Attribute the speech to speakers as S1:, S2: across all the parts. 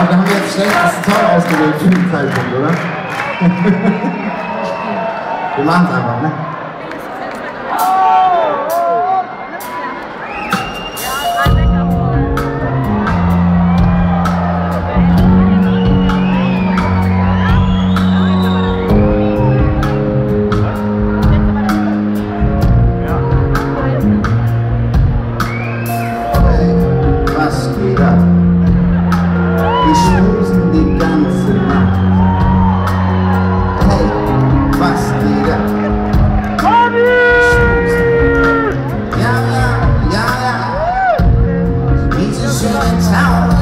S1: glaube, wir haben jetzt schlecht das Zeug ausgewählt für den Zeitpunkt, oder? wir machen es einfach, ne? now.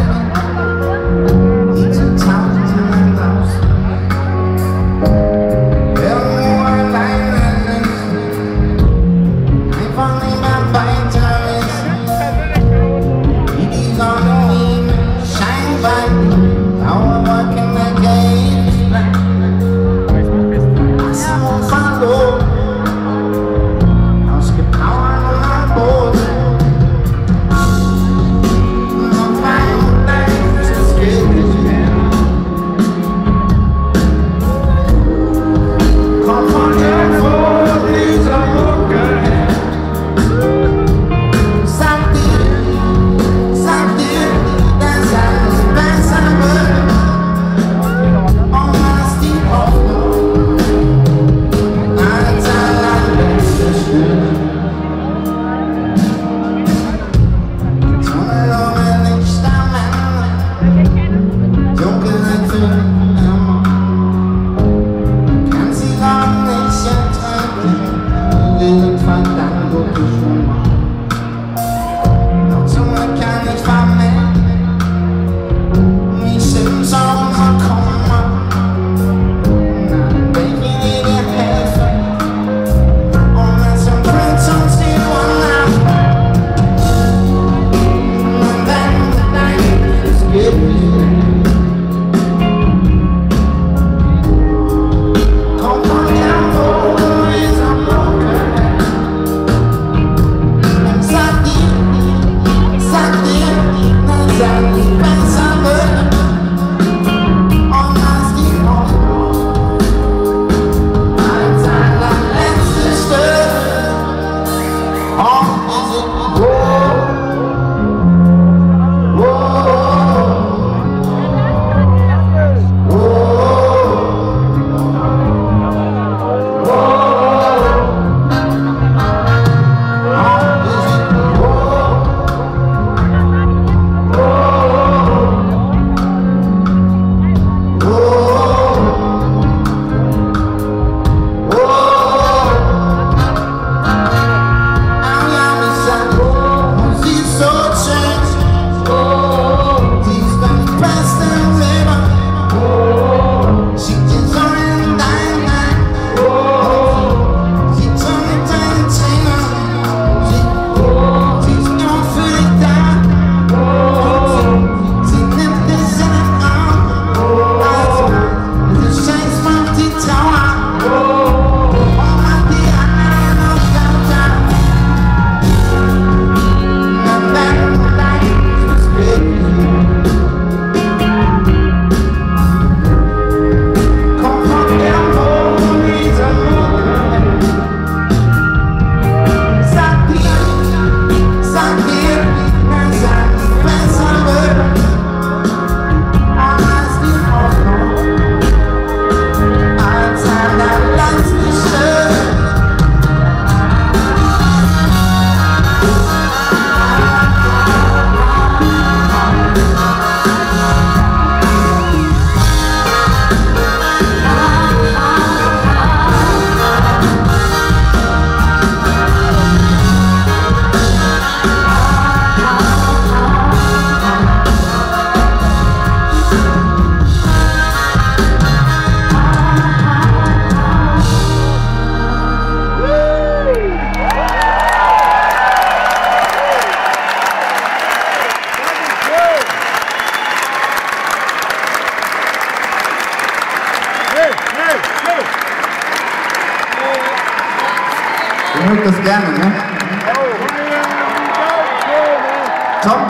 S1: tower. You heard this gammon, huh? Tom